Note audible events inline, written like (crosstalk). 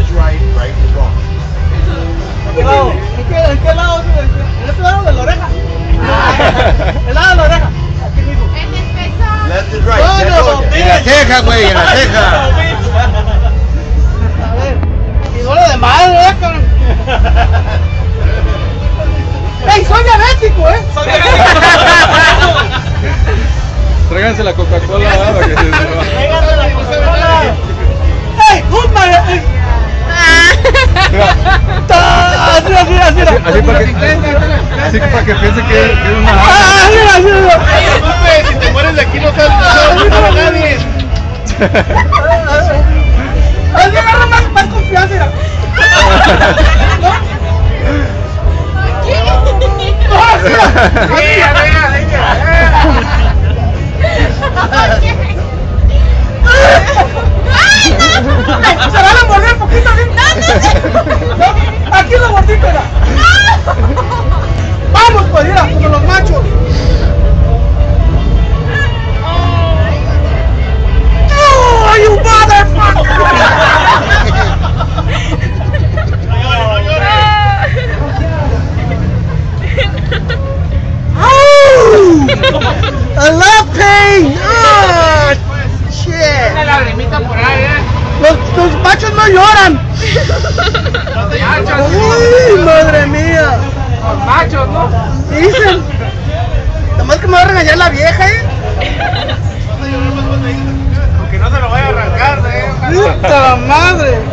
is right, right is wrong. ¿En qué lado? ¿En qué, en qué lado? ¿En este lado de la oreja? (laughs) ¿El lado de la oreja? Aquí mismo. En el pezón. Left is right. No, no. En la ceja, güey, en la ceja. A ver. Y no le de madre, ¿eh, cabrón? ¡Ey, soy diabético, eh! ¡Soy (laughs) Tráiganse la Coca-Cola, ¿verdad? (laughs) así. para que, así que para que piense que es una Ah, así. si te mueres de aquí no sale no nadie. Así agarra más, más confianza. Se van a morder poquito, ¿sí? No, Aquí lo mordí, mira. (laughs) Vamos, pues, mira, como los machos. Oh, you motherfucker! (laughs) I love pain! Ah, shit! Una lagrimita por ahí, eh. Los, los machos no lloran. Machos, ¡Uy, madre mía! los machos, ¿no? Dicen. Nomás que me va a regañar la vieja, ¿eh? Aunque no se lo vaya a arrancar, eh. ¡Puta madre!